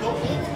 Don't